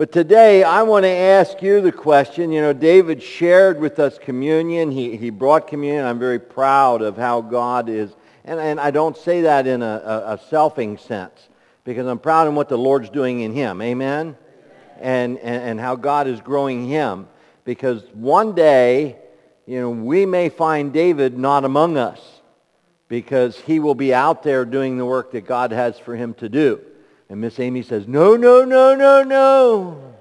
But today I want to ask you the question. You know, David shared with us communion. He, he brought communion. I'm very proud of how God is. And, and I don't say that in a, a, a selfing sense because I'm proud of what the Lord's doing in him. Amen? And, and, and how God is growing him. Because one day, you know, we may find David not among us because he will be out there doing the work that God has for him to do. And Miss Amy says, no, no, no, no, no.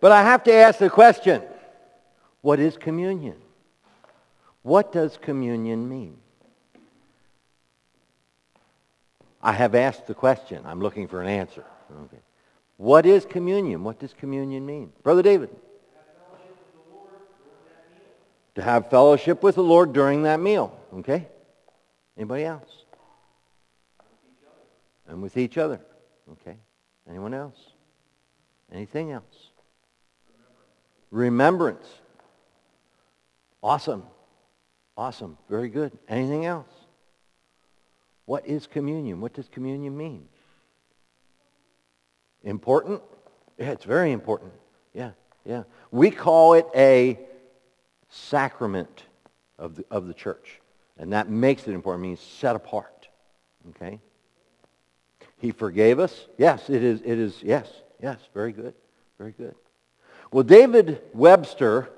But I have to ask the question, what is communion? What does communion mean? I have asked the question. I'm looking for an answer. Okay. What is communion? What does communion mean? Brother David. To have fellowship with the Lord during that meal. Okay? Anybody else? And with each other. Okay. Anyone else? Anything else? Remembrance. Awesome. Awesome. Very good. Anything else? What is communion? What does communion mean? Important? Yeah, it's very important. Yeah, yeah. We call it a sacrament of the, of the church. And that makes it important. It means set apart. Okay? He forgave us. Yes, it is, it is, yes, yes, very good, very good. Well, David Webster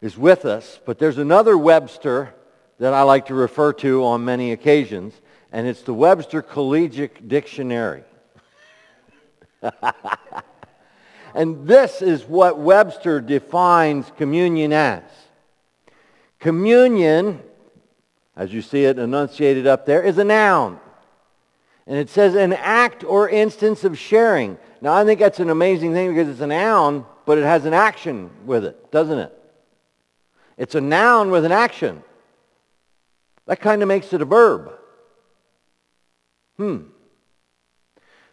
is with us, but there's another Webster that I like to refer to on many occasions, and it's the Webster Collegiate Dictionary. and this is what Webster defines communion as. Communion, as you see it enunciated up there, is a noun. And it says an act or instance of sharing. Now, I think that's an amazing thing because it's a noun, but it has an action with it, doesn't it? It's a noun with an action. That kind of makes it a verb. Hmm.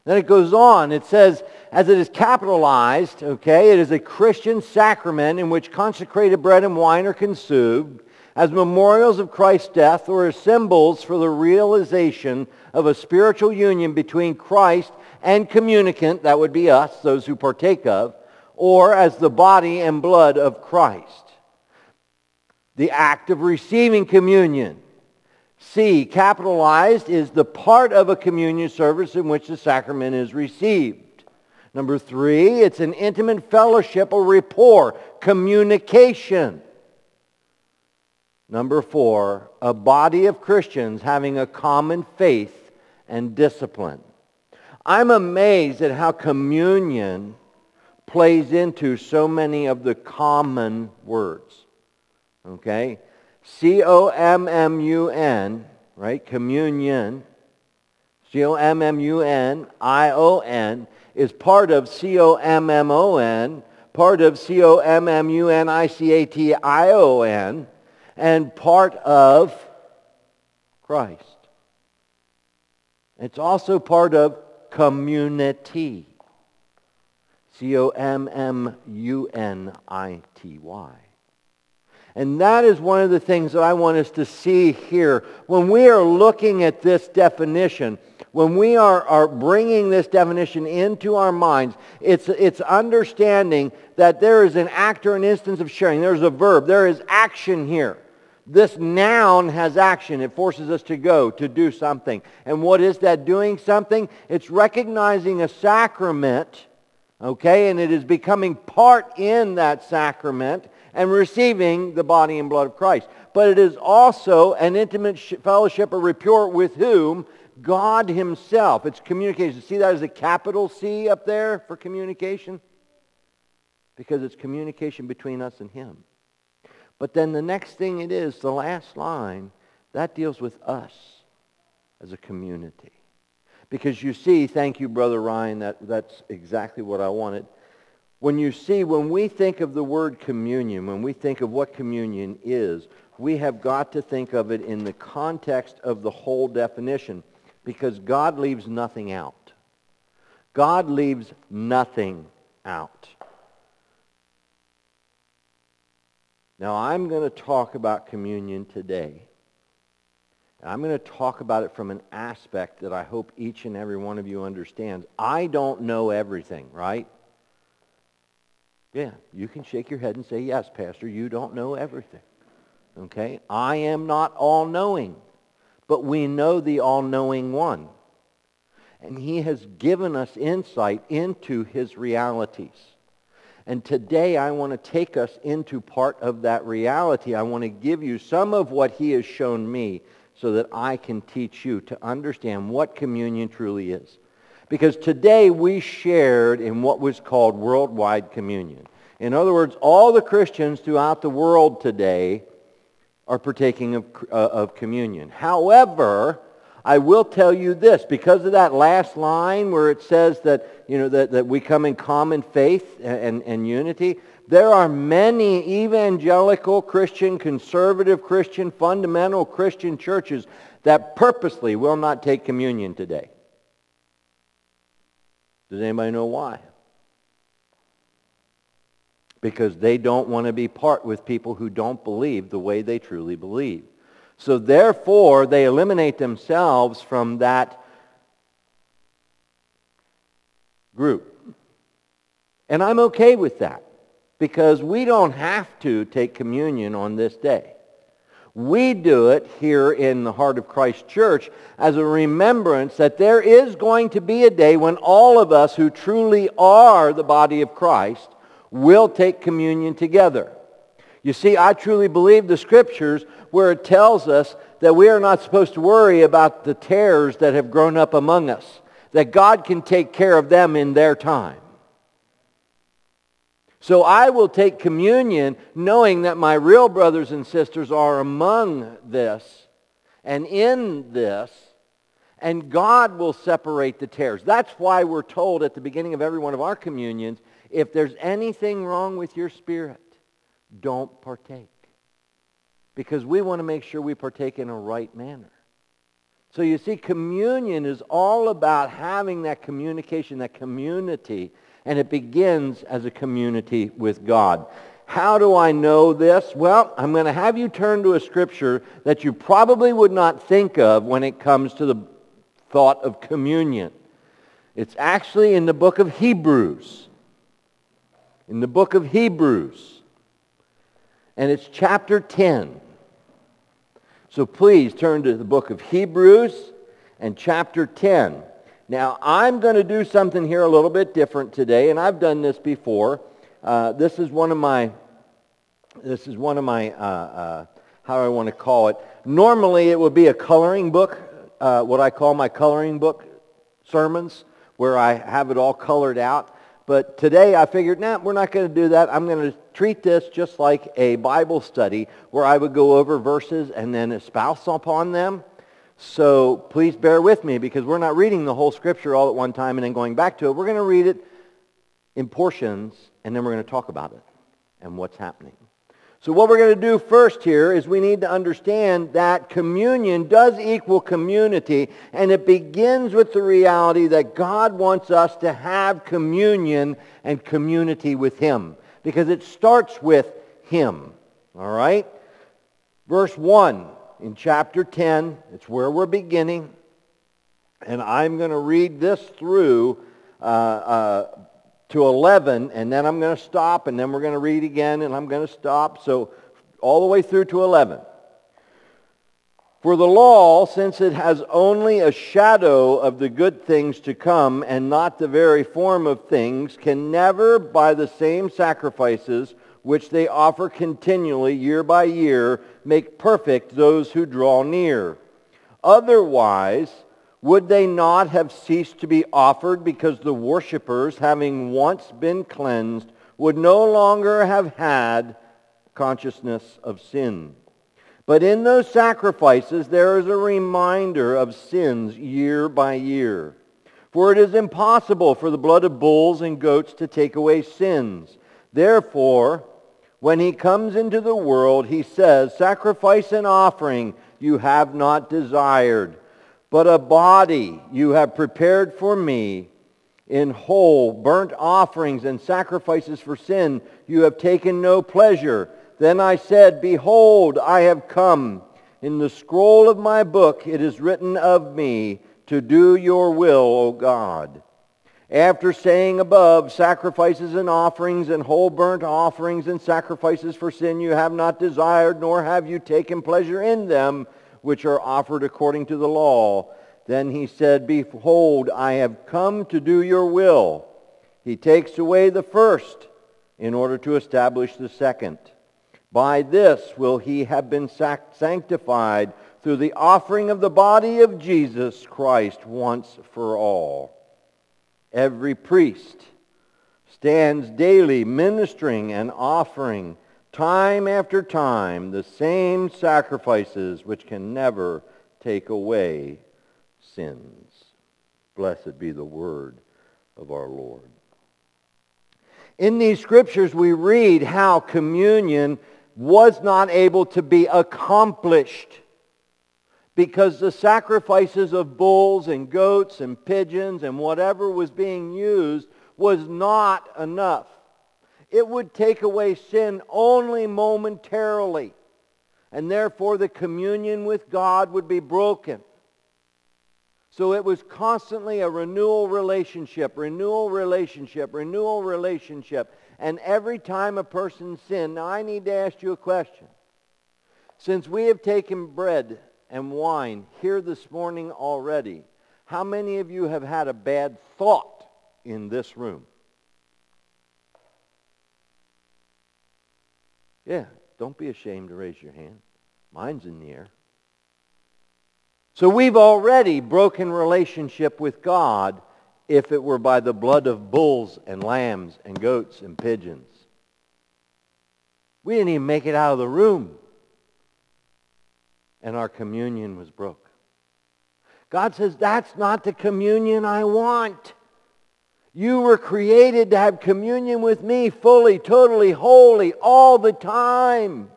Then it goes on. It says, as it is capitalized, okay, it is a Christian sacrament in which consecrated bread and wine are consumed as memorials of Christ's death or as symbols for the realization of a spiritual union between Christ and communicant, that would be us, those who partake of, or as the body and blood of Christ. The act of receiving communion. C, capitalized, is the part of a communion service in which the sacrament is received. Number three, it's an intimate fellowship or rapport, communication. Number four, a body of Christians having a common faith and discipline. I'm amazed at how communion plays into so many of the common words. Okay? C-O-M-M-U-N, right? Communion. C-O-M-M-U-N-I-O-N is part of C-O-M-M-O-N, part of C-O-M-M-U-N-I-C-A-T-I-O-N, and part of Christ. It's also part of community. C-O-M-M-U-N-I-T-Y. And that is one of the things that I want us to see here. When we are looking at this definition, when we are, are bringing this definition into our minds, it's, it's understanding that there is an act or an instance of sharing. There's a verb. There is action here. This noun has action. It forces us to go, to do something. And what is that doing something? It's recognizing a sacrament, okay, and it is becoming part in that sacrament and receiving the body and blood of Christ. But it is also an intimate fellowship or rapport with whom? God himself. It's communication. See that as a capital C up there for communication? Because it's communication between us and him. But then the next thing it is, the last line, that deals with us as a community. Because you see, thank you, Brother Ryan, that, that's exactly what I wanted when you see, when we think of the word communion, when we think of what communion is, we have got to think of it in the context of the whole definition because God leaves nothing out. God leaves nothing out. Now, I'm going to talk about communion today. And I'm going to talk about it from an aspect that I hope each and every one of you understands. I don't know everything, right? Yeah, you can shake your head and say, yes, Pastor, you don't know everything. Okay? I am not all-knowing, but we know the all-knowing one. And he has given us insight into his realities. And today I want to take us into part of that reality. I want to give you some of what he has shown me so that I can teach you to understand what communion truly is. Because today we shared in what was called worldwide communion. In other words, all the Christians throughout the world today are partaking of, uh, of communion. However, I will tell you this, because of that last line where it says that, you know, that, that we come in common faith and, and, and unity, there are many evangelical Christian, conservative Christian, fundamental Christian churches that purposely will not take communion today. Does anybody know why? Because they don't want to be part with people who don't believe the way they truly believe. So therefore, they eliminate themselves from that group. And I'm okay with that because we don't have to take communion on this day. We do it here in the Heart of Christ Church as a remembrance that there is going to be a day when all of us who truly are the body of Christ will take communion together. You see, I truly believe the scriptures where it tells us that we are not supposed to worry about the tares that have grown up among us, that God can take care of them in their time. So I will take communion knowing that my real brothers and sisters are among this and in this, and God will separate the tares. That's why we're told at the beginning of every one of our communions, if there's anything wrong with your spirit, don't partake. Because we want to make sure we partake in a right manner. So you see, communion is all about having that communication, that community, and it begins as a community with God. How do I know this? Well, I'm going to have you turn to a scripture that you probably would not think of when it comes to the thought of communion. It's actually in the book of Hebrews. In the book of Hebrews and it's chapter 10. So please turn to the book of Hebrews and chapter 10. Now, I'm going to do something here a little bit different today, and I've done this before. Uh, this is one of my, this is one of my, uh, uh, how do I want to call it? Normally, it would be a coloring book, uh, what I call my coloring book sermons, where I have it all colored out. But today I figured, nah, we're not going to do that. I'm going to treat this just like a Bible study where I would go over verses and then espouse upon them. So please bear with me because we're not reading the whole scripture all at one time and then going back to it. We're going to read it in portions and then we're going to talk about it and what's happening. So what we're going to do first here is we need to understand that communion does equal community, and it begins with the reality that God wants us to have communion and community with him, because it starts with him. All right? Verse 1 in chapter 10, it's where we're beginning, and I'm going to read this through uh, uh, to 11, and then I'm going to stop, and then we're going to read again, and I'm going to stop. So all the way through to 11. For the law, since it has only a shadow of the good things to come and not the very form of things, can never, by the same sacrifices which they offer continually year by year, make perfect those who draw near. Otherwise, would they not have ceased to be offered because the worshippers, having once been cleansed, would no longer have had consciousness of sin? But in those sacrifices there is a reminder of sins year by year. For it is impossible for the blood of bulls and goats to take away sins. Therefore, when he comes into the world, he says, Sacrifice and offering you have not desired but a body you have prepared for me in whole burnt offerings and sacrifices for sin you have taken no pleasure. Then I said, Behold, I have come. In the scroll of my book it is written of me to do your will, O God. After saying above, sacrifices and offerings and whole burnt offerings and sacrifices for sin you have not desired, nor have you taken pleasure in them, which are offered according to the law. Then he said, Behold, I have come to do your will. He takes away the first in order to establish the second. By this will he have been sanctified through the offering of the body of Jesus Christ once for all. Every priest stands daily ministering and offering time after time the same sacrifices which can never take away sins. Blessed be the word of our Lord. In these scriptures we read how communion was not able to be accomplished because the sacrifices of bulls and goats and pigeons and whatever was being used was not enough. It would take away sin only momentarily, and therefore the communion with God would be broken. So it was constantly a renewal relationship, renewal relationship, renewal relationship. And every time a person sinned, now I need to ask you a question. Since we have taken bread and wine here this morning already, how many of you have had a bad thought in this room? Yeah, don't be ashamed to raise your hand. Mine's in the air. So we've already broken relationship with God if it were by the blood of bulls and lambs and goats and pigeons. We didn't even make it out of the room. And our communion was broke. God says, that's not the communion I want. You were created to have communion with me fully, totally, wholly, all the time.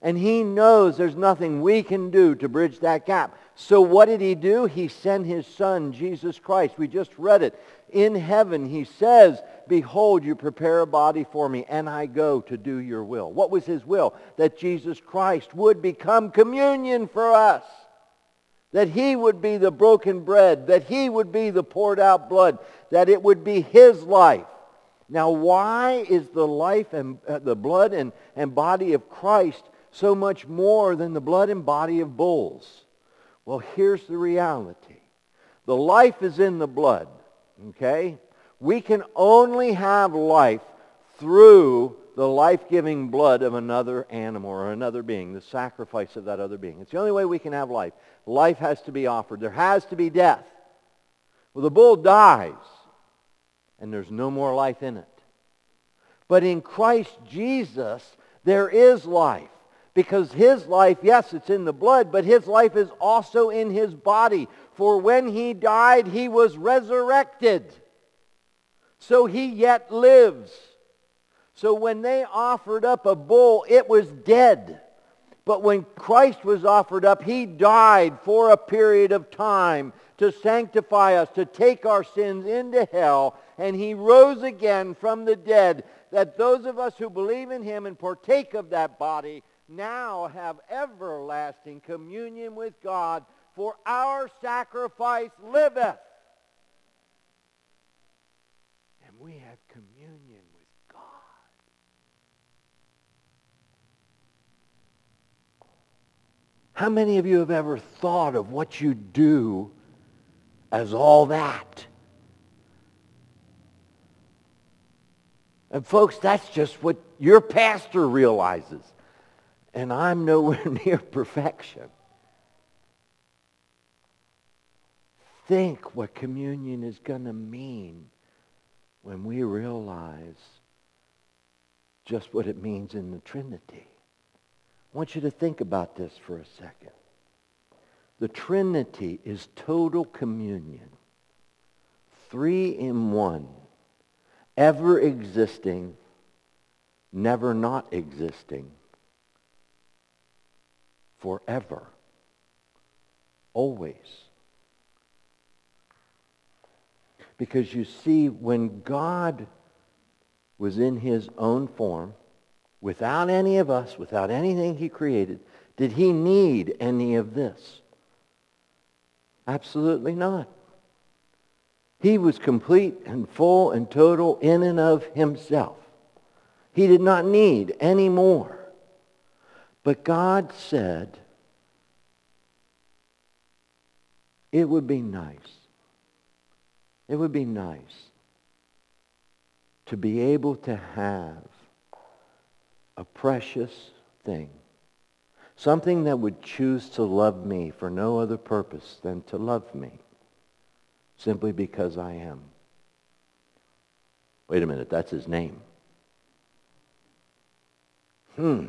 And he knows there's nothing we can do to bridge that gap. So what did he do? He sent his son, Jesus Christ. We just read it. In heaven, he says, Behold, you prepare a body for me, and I go to do your will. What was his will? That Jesus Christ would become communion for us. That he would be the broken bread. That he would be the poured out blood. That it would be his life. Now, why is the life and uh, the blood and, and body of Christ so much more than the blood and body of bulls? Well, here's the reality. The life is in the blood, okay? We can only have life through the life-giving blood of another animal or another being, the sacrifice of that other being. It's the only way we can have life. Life has to be offered. There has to be death. Well, the bull dies, and there's no more life in it. But in Christ Jesus, there is life. Because his life, yes, it's in the blood, but his life is also in his body. For when he died, he was resurrected. So he yet lives. So when they offered up a bull, it was dead. But when Christ was offered up, he died for a period of time to sanctify us, to take our sins into hell, and he rose again from the dead, that those of us who believe in him and partake of that body now have everlasting communion with God, for our sacrifice liveth. And we have communion with God. How many of you have ever thought of what you do as all that? And folks, that's just what your pastor realizes and I'm nowhere near perfection. Think what communion is going to mean when we realize just what it means in the Trinity. I want you to think about this for a second. The Trinity is total communion, three in one, ever existing, never not existing, forever. Always. Because you see, when God was in his own form, without any of us, without anything he created, Did he need any of this? Absolutely not. He was complete and full and total in and of himself. He did not need any more. But God said, it would be nice. It would be nice to be able to have a precious thing. Something that would choose to love me for no other purpose than to love me simply because I am. Wait a minute, that's his name. Hmm.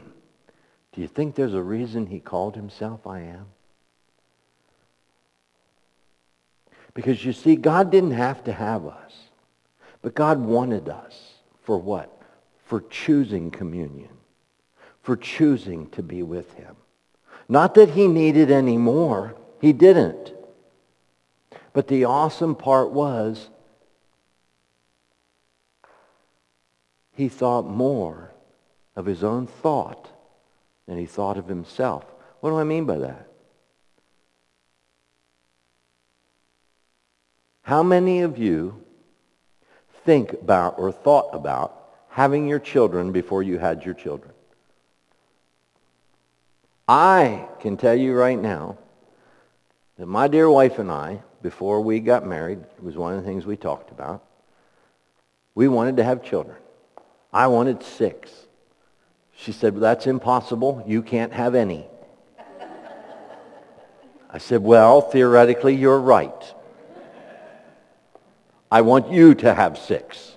Do you think there's a reason he called himself I am? Because you see, God didn't have to have us. But God wanted us for what? For choosing communion. For choosing to be with him. Not that he needed any more. He didn't. But the awesome part was he thought more of his own thought than he thought of himself. What do I mean by that? How many of you think about or thought about having your children before you had your children? I can tell you right now that my dear wife and I, before we got married, it was one of the things we talked about, we wanted to have children. I wanted six. She said, well, that's impossible. You can't have any. I said, well, theoretically, you're right. I want you to have six.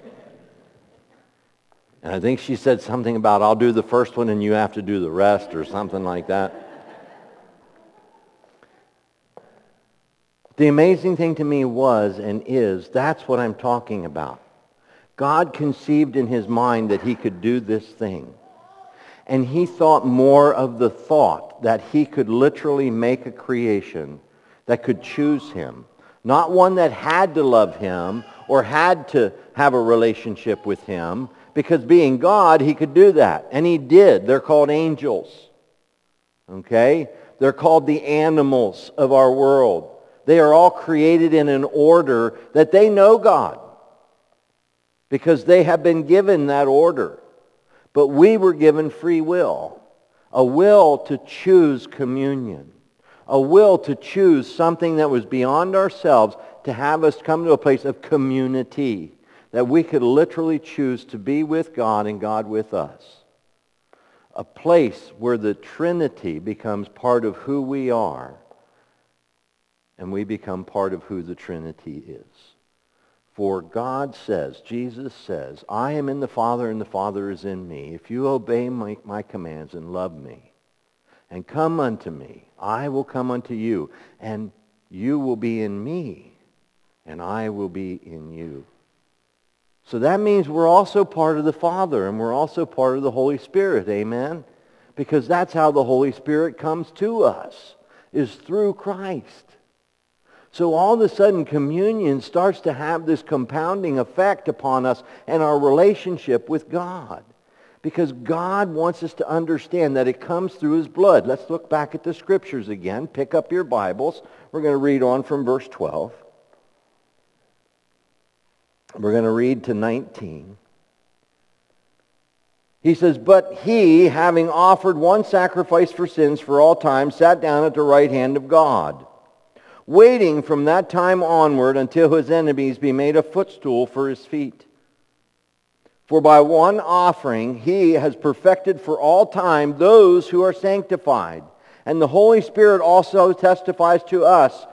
And I think she said something about, I'll do the first one and you have to do the rest or something like that. The amazing thing to me was and is, that's what I'm talking about. God conceived in his mind that he could do this thing. And he thought more of the thought that he could literally make a creation that could choose him not one that had to love him or had to have a relationship with him, because being God, he could do that. And he did. They're called angels. Okay? They're called the animals of our world. They are all created in an order that they know God because they have been given that order. But we were given free will, a will to choose communion a will to choose something that was beyond ourselves to have us come to a place of community, that we could literally choose to be with God and God with us. A place where the Trinity becomes part of who we are and we become part of who the Trinity is. For God says, Jesus says, I am in the Father and the Father is in me. If you obey my, my commands and love me and come unto me, I will come unto you, and you will be in me, and I will be in you. So that means we're also part of the Father, and we're also part of the Holy Spirit. Amen? Because that's how the Holy Spirit comes to us, is through Christ. So all of a sudden, communion starts to have this compounding effect upon us and our relationship with God because God wants us to understand that it comes through his blood. Let's look back at the scriptures again. Pick up your Bibles. We're going to read on from verse 12. We're going to read to 19. He says, But he, having offered one sacrifice for sins for all time, sat down at the right hand of God, waiting from that time onward until his enemies be made a footstool for his feet. For by one offering he has perfected for all time those who are sanctified. And the Holy Spirit also testifies to us.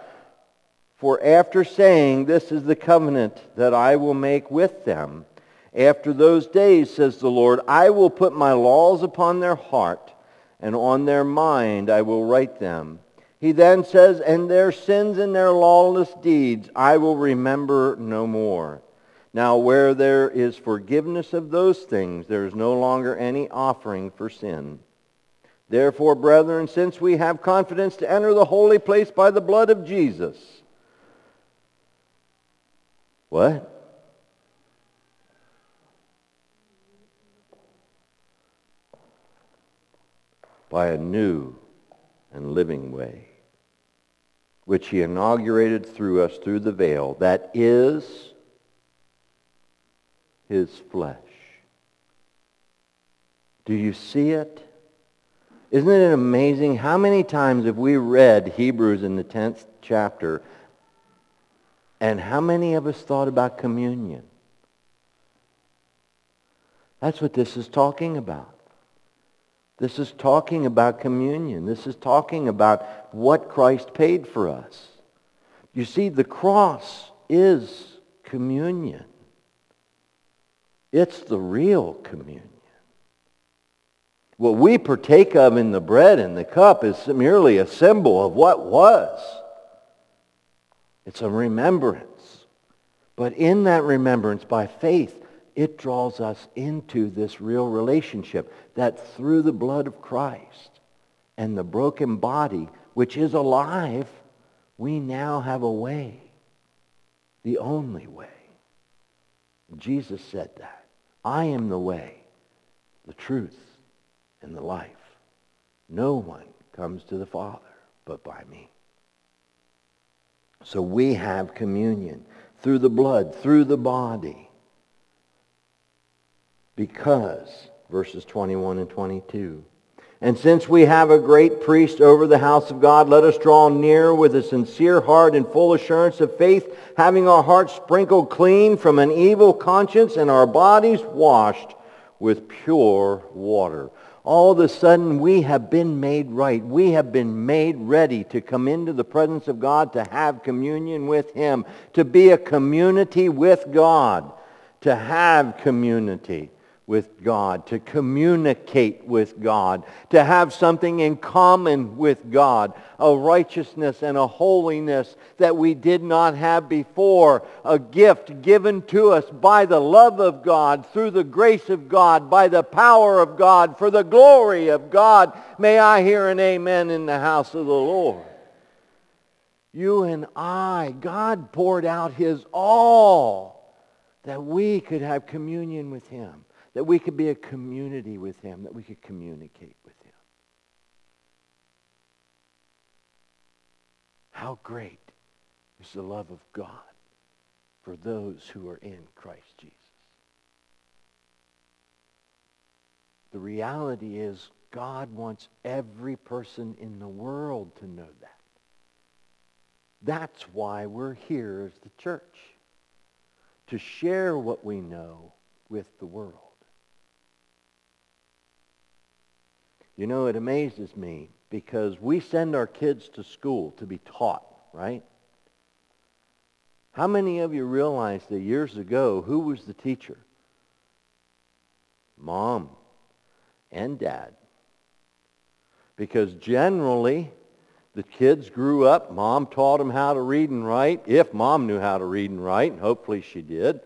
For after saying, This is the covenant that I will make with them, after those days, says the Lord, I will put my laws upon their heart, and on their mind I will write them. He then says, And their sins and their lawless deeds I will remember no more. Now, where there is forgiveness of those things, there is no longer any offering for sin. Therefore, brethren, since we have confidence to enter the holy place by the blood of Jesus. What? By a new and living way, which he inaugurated through us through the veil, that is his flesh. Do you see it? Isn't it amazing? How many times have we read Hebrews in the 10th chapter and how many of us thought about communion? That's what this is talking about. This is talking about communion. This is talking about what Christ paid for us. You see, the cross is communion. It's the real communion. What we partake of in the bread and the cup is merely a symbol of what was. It's a remembrance. But in that remembrance, by faith, it draws us into this real relationship that through the blood of Christ and the broken body, which is alive, we now have a way, the only way. Jesus said that. I am the way, the truth, and the life. No one comes to the Father but by me. So we have communion through the blood, through the body. Because, verses 21 and 22, and since we have a great priest over the house of God, let us draw near with a sincere heart and full assurance of faith, having our hearts sprinkled clean from an evil conscience and our bodies washed with pure water all of a sudden we have been made right. We have been made ready to come into the presence of God, to have communion with him, to be a community with God, to have community with God, to communicate with God, to have something in common with God, a righteousness and a holiness that we did not have before, a gift given to us by the love of God, through the grace of God, by the power of God, for the glory of God. May I hear an amen in the house of the Lord. You and I, God poured out his all that we could have communion with him that we could be a community with him, that we could communicate with him. How great is the love of God for those who are in Christ Jesus. The reality is God wants every person in the world to know that. That's why we're here as the church, to share what we know with the world. You know, it amazes me because we send our kids to school to be taught, right? How many of you realize that years ago, who was the teacher? Mom and dad. Because generally, the kids grew up, mom taught them how to read and write, if mom knew how to read and write, and hopefully she did.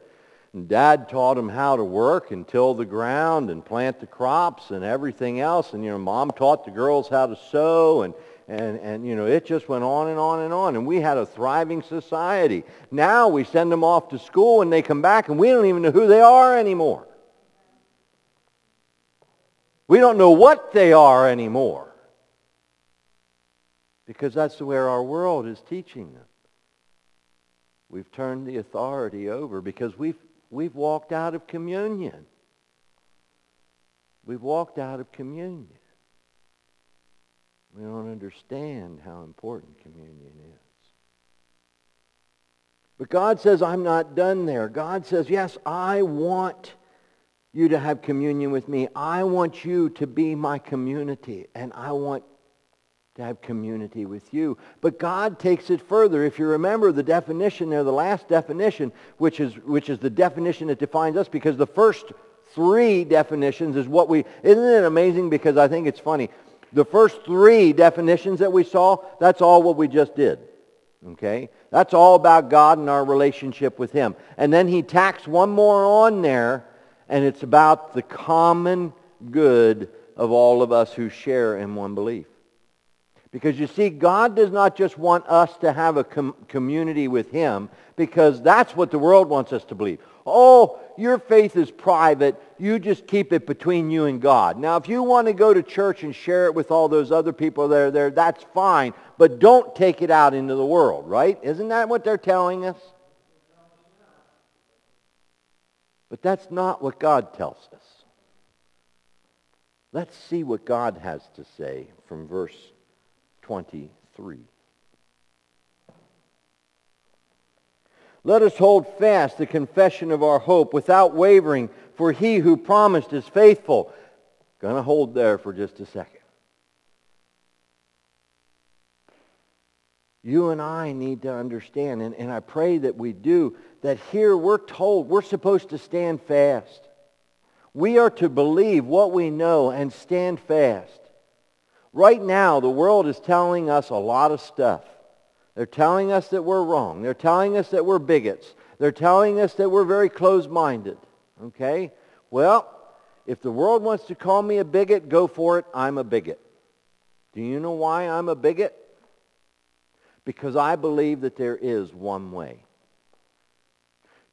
And Dad taught them how to work and till the ground and plant the crops and everything else. And, you know, Mom taught the girls how to sew and, and, and, you know, it just went on and on and on. And we had a thriving society. Now we send them off to school and they come back and we don't even know who they are anymore. We don't know what they are anymore. Because that's where our world is teaching them. We've turned the authority over because we've we've walked out of communion. We've walked out of communion. We don't understand how important communion is. But God says, I'm not done there. God says, yes, I want you to have communion with me. I want you to be my community, and I want to have community with you. But God takes it further. If you remember the definition there, the last definition, which is, which is the definition that defines us, because the first three definitions is what we, isn't it amazing? Because I think it's funny. The first three definitions that we saw, that's all what we just did. Okay? That's all about God and our relationship with him. And then he tacks one more on there, and it's about the common good of all of us who share in one belief. Because you see, God does not just want us to have a com- community with him because that's what the world wants us to believe. Oh, your faith is private. You just keep it between you and God. Now, if you want to go to church and share it with all those other people that are there, that's fine. But don't take it out into the world, right? Isn't that what they're telling us? But that's not what God tells us. Let's see what God has to say from verse 23. Let us hold fast the confession of our hope without wavering, for he who promised is faithful. Going to hold there for just a second. You and I need to understand, and, and I pray that we do, that here we're told we're supposed to stand fast. We are to believe what we know and stand fast. Right now, the world is telling us a lot of stuff. They're telling us that we're wrong. They're telling us that we're bigots. They're telling us that we're very closed-minded. Okay? Well, if the world wants to call me a bigot, go for it. I'm a bigot. Do you know why I'm a bigot? Because I believe that there is one way.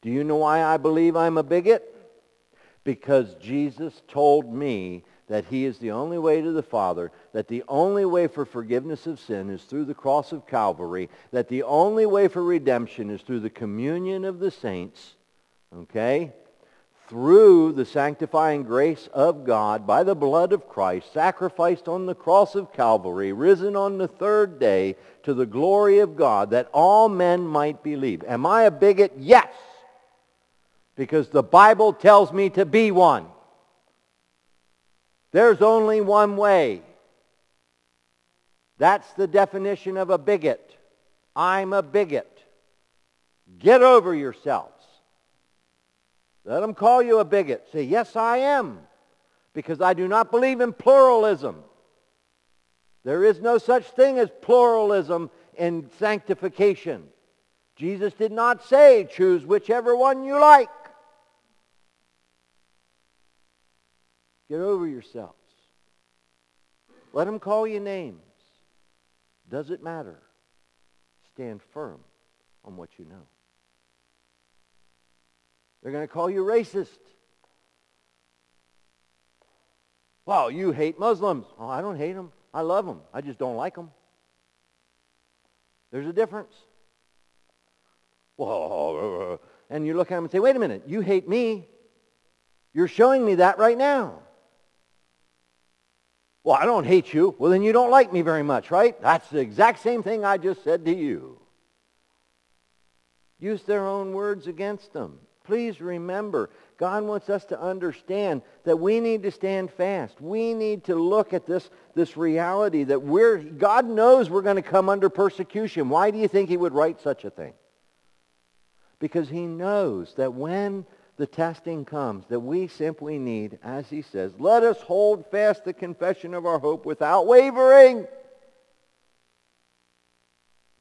Do you know why I believe I'm a bigot? Because Jesus told me that he is the only way to the Father, that the only way for forgiveness of sin is through the cross of Calvary, that the only way for redemption is through the communion of the saints, okay? Through the sanctifying grace of God by the blood of Christ, sacrificed on the cross of Calvary, risen on the third day to the glory of God, that all men might believe. Am I a bigot? Yes, because the Bible tells me to be one. There's only one way. That's the definition of a bigot. I'm a bigot. Get over yourselves. Let them call you a bigot. Say, yes, I am, because I do not believe in pluralism. There is no such thing as pluralism in sanctification. Jesus did not say, choose whichever one you like. Get over yourselves. Let them call you names. Does it matter? Stand firm on what you know. They're going to call you racist. Well, you hate Muslims. Oh, I don't hate them. I love them. I just don't like them. There's a difference. Well, and you look at them and say, wait a minute, you hate me. You're showing me that right now. Well, I don't hate you. Well, then you don't like me very much, right? That's the exact same thing I just said to you. Use their own words against them. Please remember, God wants us to understand that we need to stand fast. We need to look at this, this reality that we're, God knows we're going to come under persecution. Why do you think he would write such a thing? Because he knows that when the testing comes that we simply need, as he says, let us hold fast the confession of our hope without wavering.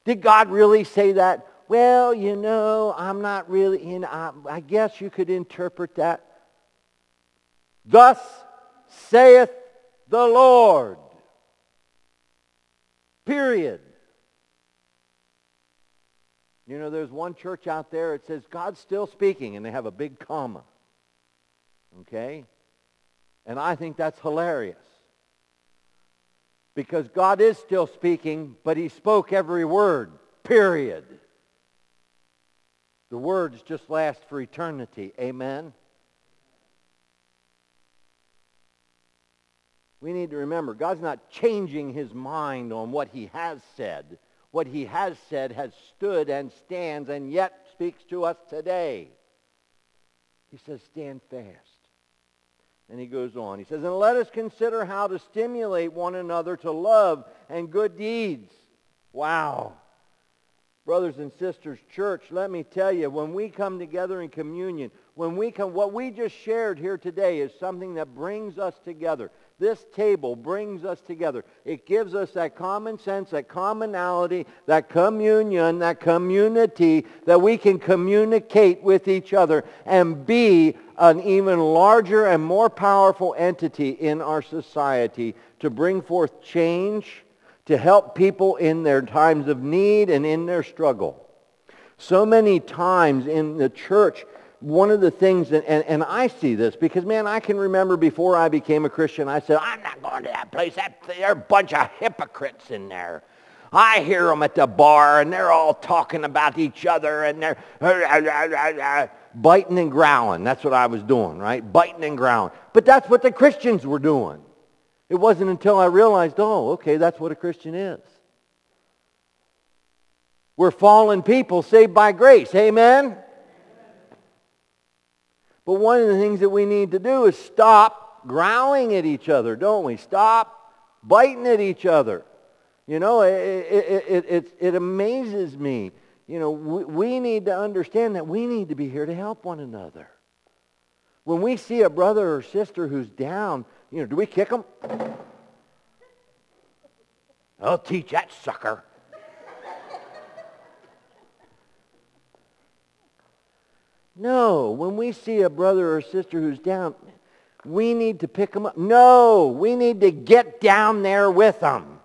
Did God really say that? Well, you know, I'm not really, know, I, I guess you could interpret that. Thus saith the Lord. Period. You know, there's one church out there, it says, God's still speaking, and they have a big comma. Okay? And I think that's hilarious. Because God is still speaking, but he spoke every word, period. The words just last for eternity. Amen? We need to remember, God's not changing his mind on what he has said what he has said has stood and stands and yet speaks to us today. He says, stand fast. And he goes on. He says, and let us consider how to stimulate one another to love and good deeds. Wow. Brothers and sisters, church, let me tell you, when we come together in communion, when we come, what we just shared here today is something that brings us together. This table brings us together. It gives us that common sense, that commonality, that communion, that community that we can communicate with each other and be an even larger and more powerful entity in our society to bring forth change, to help people in their times of need and in their struggle. So many times in the church, one of the things, and, and, and I see this because, man, I can remember before I became a Christian, I said, I'm not going to that place. That, they're a bunch of hypocrites in there. I hear them at the bar, and they're all talking about each other, and they're uh, uh, uh, biting and growling. That's what I was doing, right? Biting and growling. But that's what the Christians were doing. It wasn't until I realized, oh, okay, that's what a Christian is. We're fallen people saved by grace. Amen? But one of the things that we need to do is stop growling at each other, don't we? Stop biting at each other. You know, it, it, it, it, amazes me. You know, we, we need to understand that we need to be here to help one another. When we see a brother or sister who's down, you know, do we kick them? I'll teach that sucker. No, when we see a brother or sister who's down, we need to pick them up. No, we need to get down there with them.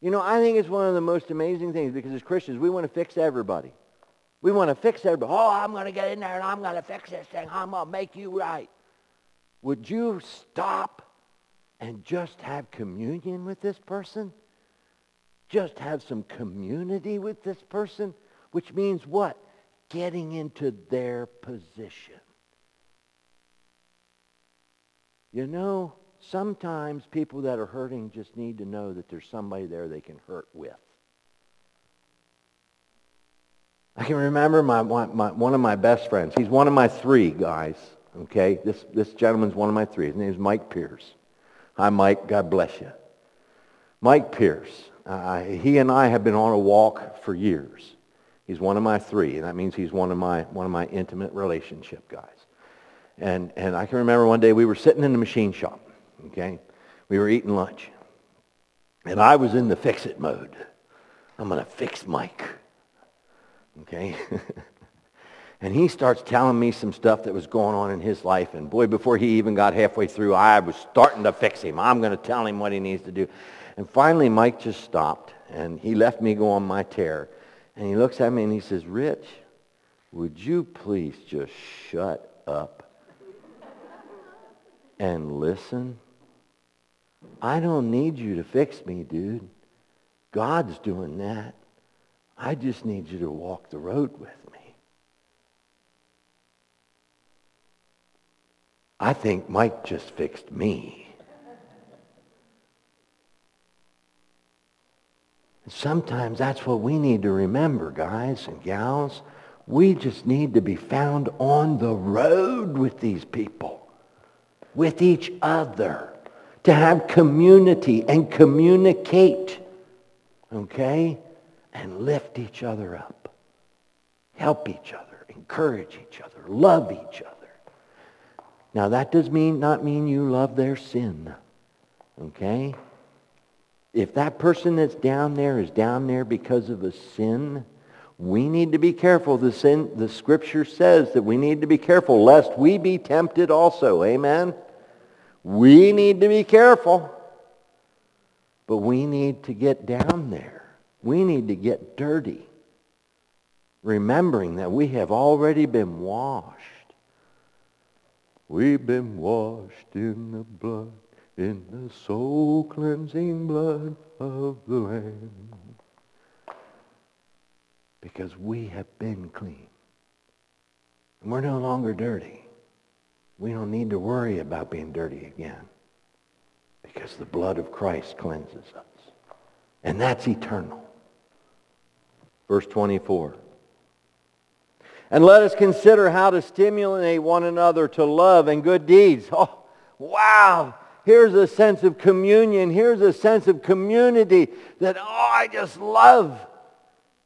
You know, I think it's one of the most amazing things because as Christians, we want to fix everybody. We want to fix everybody. Oh, I'm going to get in there and I'm going to fix this thing. I'm going to make you right. Would you stop and just have communion with this person? Just have some community with this person? Which means what? Getting into their position. You know, sometimes people that are hurting just need to know that there's somebody there they can hurt with. I can remember my, my, one of my best friends. He's one of my three guys. Okay, this, this gentleman's one of my three. His name is Mike Pierce. Hi, Mike. God bless you. Mike Pierce. Uh, he and I have been on a walk for years. He's one of my three, and that means he's one of my, one of my intimate relationship guys. And, and I can remember one day we were sitting in the machine shop, okay? We were eating lunch. And I was in the fix-it mode. I'm going to fix Mike, okay? And he starts telling me some stuff that was going on in his life. And boy, before he even got halfway through, I was starting to fix him. I'm going to tell him what he needs to do. And finally, Mike just stopped, and he left me go on my tear. And he looks at me and he says, Rich, would you please just shut up and listen? I don't need you to fix me, dude. God's doing that. I just need you to walk the road with me. I think Mike just fixed me. Sometimes that's what we need to remember, guys and gals. We just need to be found on the road with these people, with each other, to have community and communicate, okay? And lift each other up, help each other, encourage each other, love each other. Now that does mean not mean you love their sin. Okay? If that person that's down there is down there because of a sin, we need to be careful. The sin the scripture says that we need to be careful lest we be tempted also. Amen. We need to be careful. But we need to get down there. We need to get dirty. Remembering that we have already been washed. We've been washed in the blood, in the soul cleansing blood of the Lamb. Because we have been clean. And we're no longer dirty. We don't need to worry about being dirty again. Because the blood of Christ cleanses us. And that's eternal. Verse 24. And let us consider how to stimulate one another to love and good deeds. Oh, wow. Here's a sense of communion. Here's a sense of community that, oh, I just love.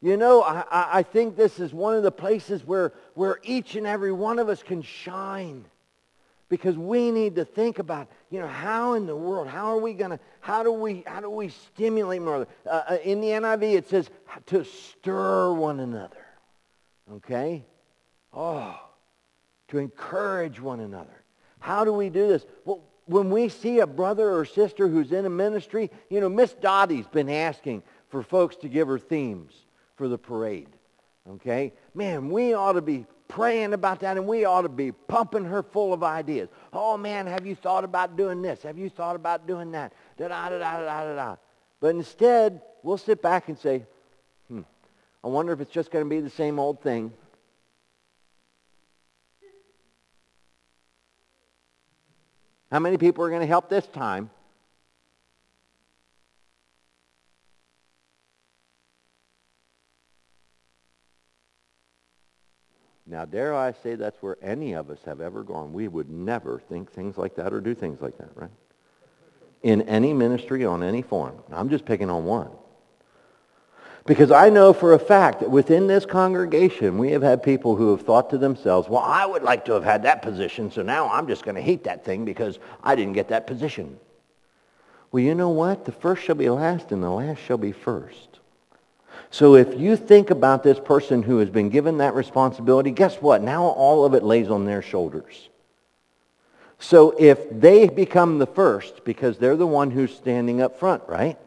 You know, I, I think this is one of the places where, where each and every one of us can shine. Because we need to think about, you know, how in the world, how are we going to, how do we, how do we stimulate more? Uh, uh in the NIV, it says to stir one another. Okay? Oh, to encourage one another. How do we do this? Well, when we see a brother or sister who's in a ministry, you know, Miss Dottie's been asking for folks to give her themes for the parade. Okay? Man, we ought to be praying about that and we ought to be pumping her full of ideas. Oh man, have you thought about doing this? Have you thought about doing that? Da da da da da da da. But instead, we'll sit back and say, hmm, I wonder if it's just going to be the same old thing. How many people are going to help this time? Now, dare I say that's where any of us have ever gone. We would never think things like that or do things like that, right? In any ministry, on any form. I'm just picking on one. Because I know for a fact that within this congregation, we have had people who have thought to themselves, well, I would like to have had that position, so now I'm just going to hate that thing because I didn't get that position. Well, you know what? The first shall be last and the last shall be first. So if you think about this person who has been given that responsibility, guess what? Now all of it lays on their shoulders. So if they become the first, because they're the one who's standing up front, right?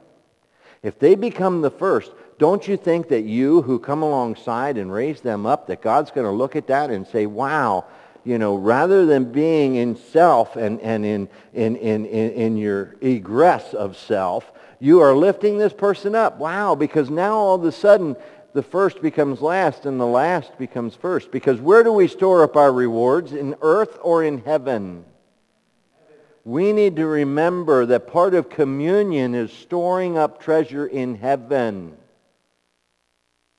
If they become the first, don't you think that you who come alongside and raise them up, that God's going to look at that and say, wow, you know, rather than being in self and, and in, in, in, in, in your egress of self, you are lifting this person up. Wow, because now all of a sudden the first becomes last and the last becomes first. Because where do we store up our rewards? In earth or in heaven? We need to remember that part of communion is storing up treasure in heaven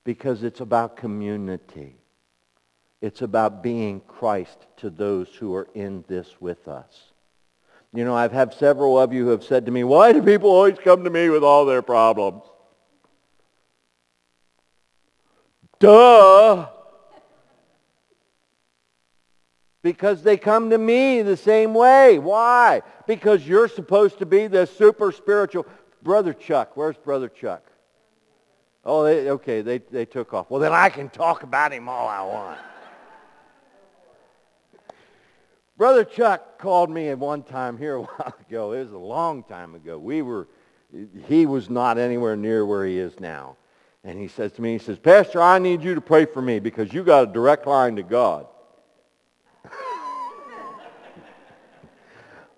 because it's about community. It's about being Christ to those who are in this with us. You know, I've had several of you who have said to me, why do people always come to me with all their problems? Duh! Because they come to me the same way. Why? Because you're supposed to be the super spiritual. Brother Chuck, where's Brother Chuck? Oh, they, okay, they, they took off. Well, then I can talk about him all I want. Brother Chuck called me at one time here a while ago. It was a long time ago. We were, he was not anywhere near where he is now. And he says to me, he says, Pastor, I need you to pray for me because you got a direct line to God.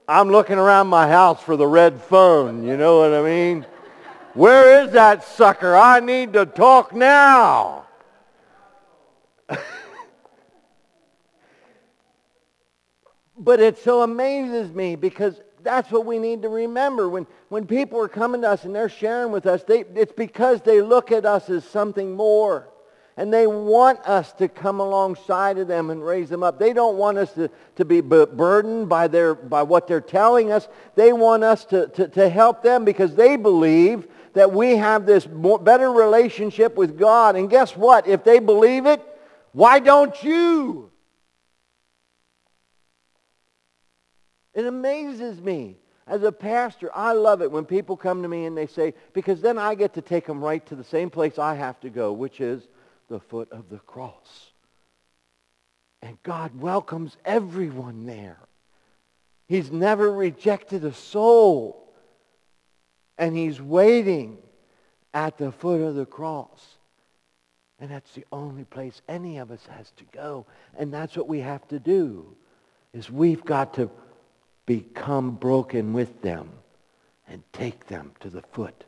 I'm looking around my house for the red phone. You know what I mean? Where is that sucker? I need to talk now. But it so amazes me because that's what we need to remember. When, when people are coming to us and they're sharing with us, they, it's because they look at us as something more. And they want us to come alongside of them and raise them up. They don't want us to, to be burdened by, their, by what they're telling us. They want us to, to, to help them because they believe that we have this more, better relationship with God. And guess what? If they believe it, why don't you? It amazes me. As a pastor, I love it when people come to me and they say, because then I get to take them right to the same place I have to go, which is the foot of the cross. And God welcomes everyone there. He's never rejected a soul. And he's waiting at the foot of the cross. And that's the only place any of us has to go. And that's what we have to do, is we've got to become broken with them and take them to the foot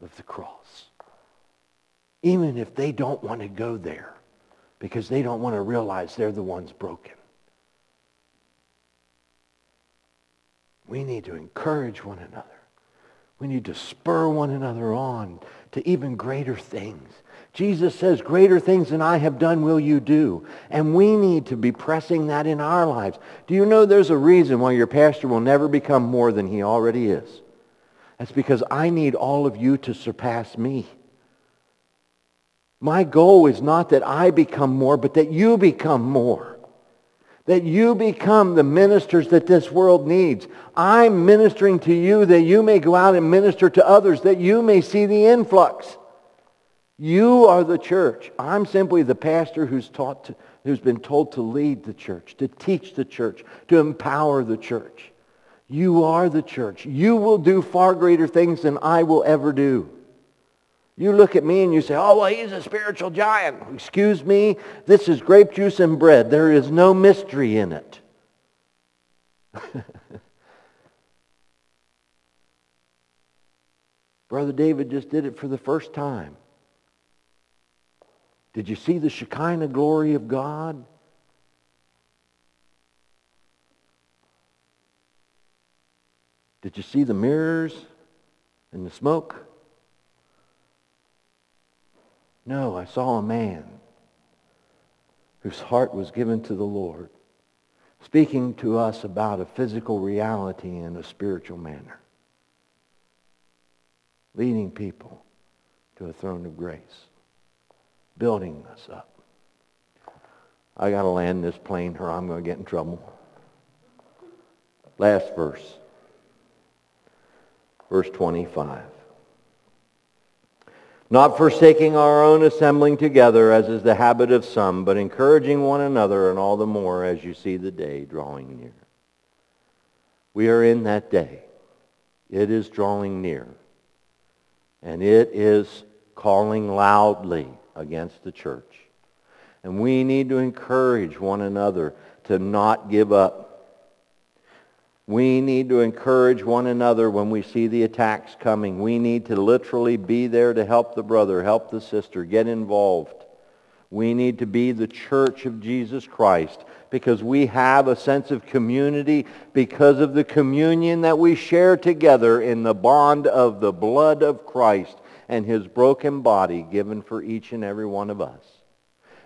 of the cross. Even if they don't want to go there because they don't want to realize they're the ones broken. We need to encourage one another. We need to spur one another on to even greater things. Jesus says, greater things than I have done will you do. And we need to be pressing that in our lives. Do you know there's a reason why your pastor will never become more than he already is? That's because I need all of you to surpass me. My goal is not that I become more, but that you become more. That you become the ministers that this world needs. I'm ministering to you that you may go out and minister to others, that you may see the influx. You are the church. I'm simply the pastor who's taught to, who's been told to lead the church, to teach the church, to empower the church. You are the church. You will do far greater things than I will ever do. You look at me and you say, oh, well, he's a spiritual giant. Excuse me, this is grape juice and bread. There is no mystery in it. Brother David just did it for the first time. Did you see the Shekinah glory of God? Did you see the mirrors and the smoke? No, I saw a man whose heart was given to the Lord, speaking to us about a physical reality in a spiritual manner, leading people to a throne of grace, building us up. I got to land this plane or I'm going to get in trouble. Last verse. Verse 25 not forsaking our own assembling together, as is the habit of some, but encouraging one another, and all the more as you see the day drawing near. We are in that day. It is drawing near. And it is calling loudly against the church. And we need to encourage one another to not give up we need to encourage one another when we see the attacks coming. We need to literally be there to help the brother, help the sister, get involved. We need to be the church of Jesus Christ because we have a sense of community because of the communion that we share together in the bond of the blood of Christ and his broken body given for each and every one of us.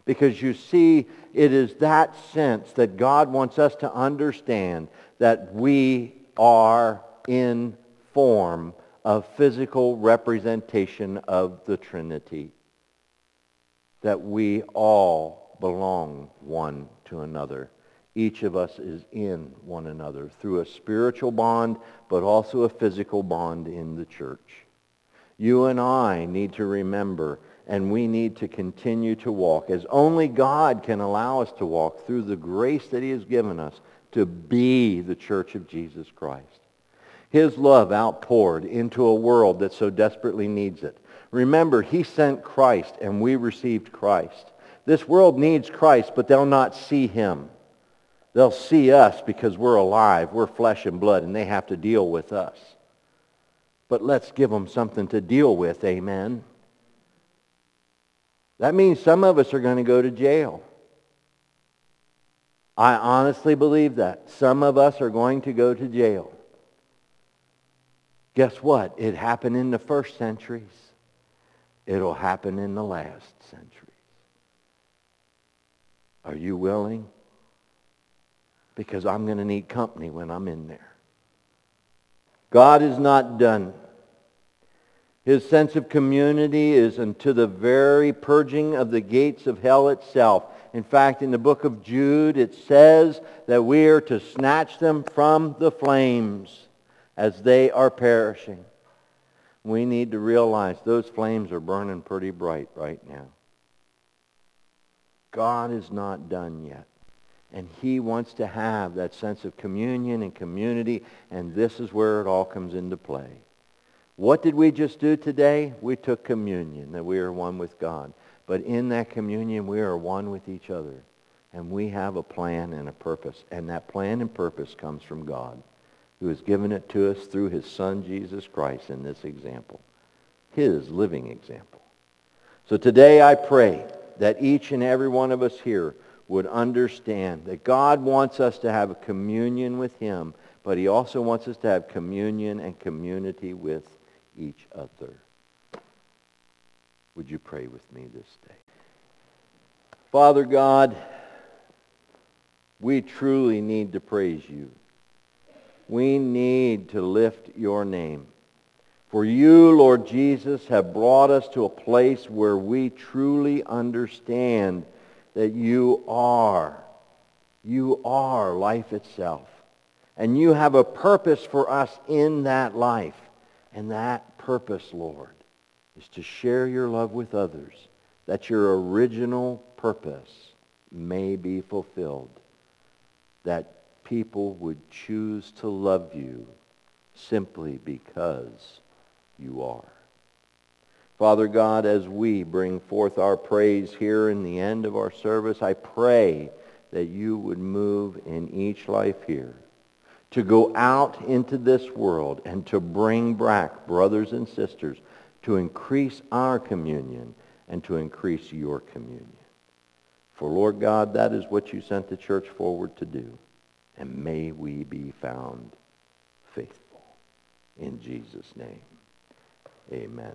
Because you see, it is that sense that God wants us to understand that we are in form of physical representation of the Trinity. That we all belong one to another. Each of us is in one another through a spiritual bond, but also a physical bond in the church. You and I need to remember, and we need to continue to walk, as only God can allow us to walk through the grace that he has given us to be the church of Jesus Christ. His love outpoured into a world that so desperately needs it. Remember, he sent Christ and we received Christ. This world needs Christ, but they'll not see him. They'll see us because we're alive, we're flesh and blood, and they have to deal with us. But let's give them something to deal with, amen. That means some of us are going to go to jail. I honestly believe that. Some of us are going to go to jail. Guess what? It happened in the first centuries. It'll happen in the last centuries. Are you willing? Because I'm going to need company when I'm in there. God is not done. His sense of community is unto the very purging of the gates of hell itself. In fact, in the book of Jude, it says that we are to snatch them from the flames as they are perishing. We need to realize those flames are burning pretty bright right now. God is not done yet. And he wants to have that sense of communion and community, and this is where it all comes into play. What did we just do today? We took communion, that we are one with God. But in that communion, we are one with each other. And we have a plan and a purpose. And that plan and purpose comes from God, who has given it to us through his Son, Jesus Christ, in this example. His living example. So today I pray that each and every one of us here would understand that God wants us to have a communion with him, but he also wants us to have communion and community with each other. Would you pray with me this day? Father God, we truly need to praise you. We need to lift your name. For you, Lord Jesus, have brought us to a place where we truly understand that you are. You are life itself. And you have a purpose for us in that life. And that purpose, Lord, is to share your love with others, that your original purpose may be fulfilled, that people would choose to love you simply because you are. Father God, as we bring forth our praise here in the end of our service, I pray that you would move in each life here to go out into this world and to bring back brothers and sisters to increase our communion and to increase your communion. For Lord God, that is what you sent the church forward to do. And may we be found faithful. In Jesus' name, amen.